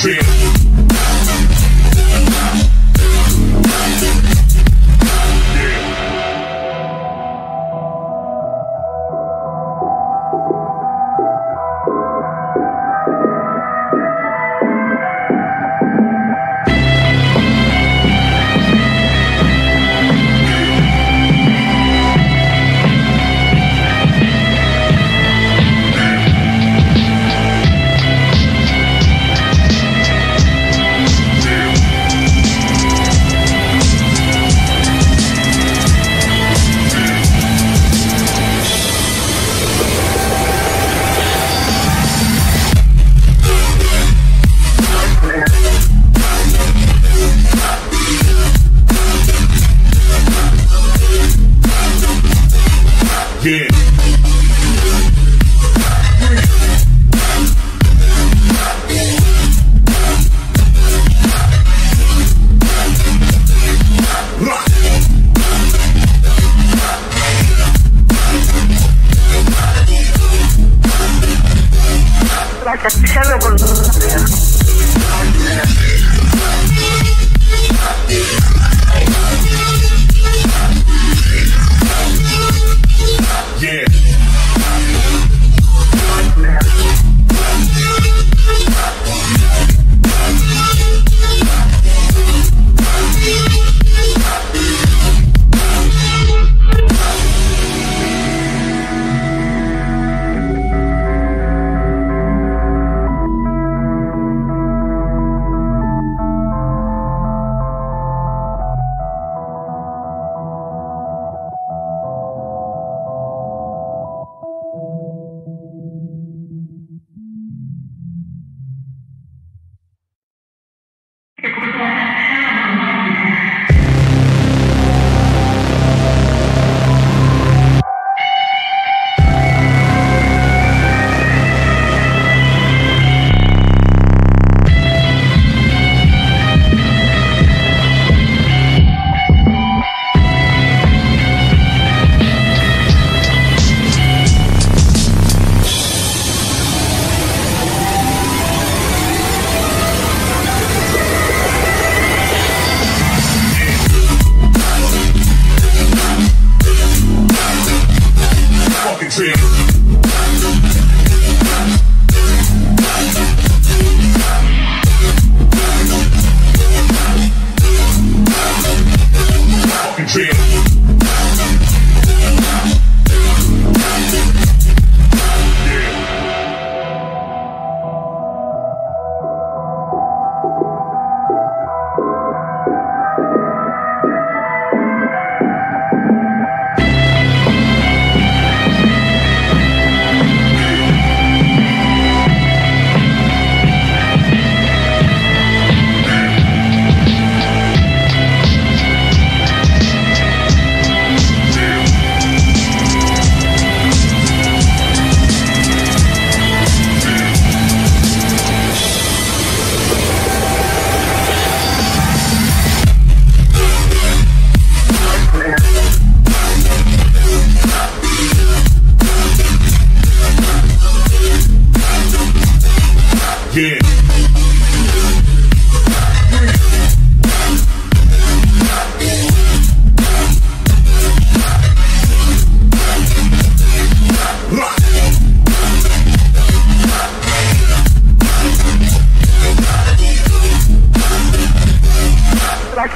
dream. again.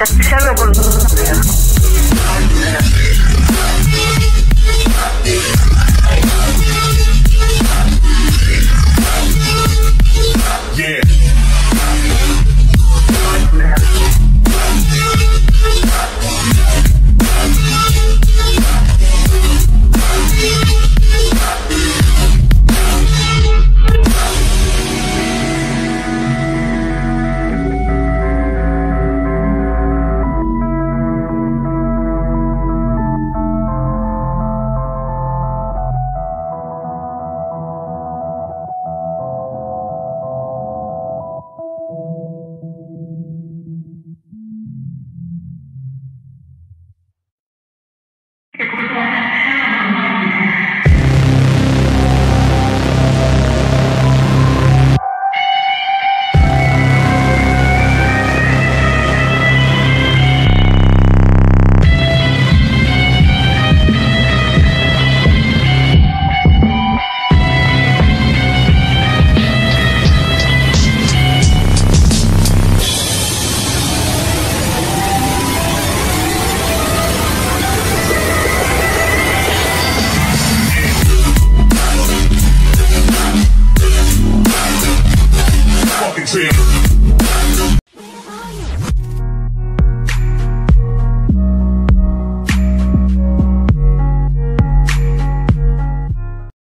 Salgo por... dancing.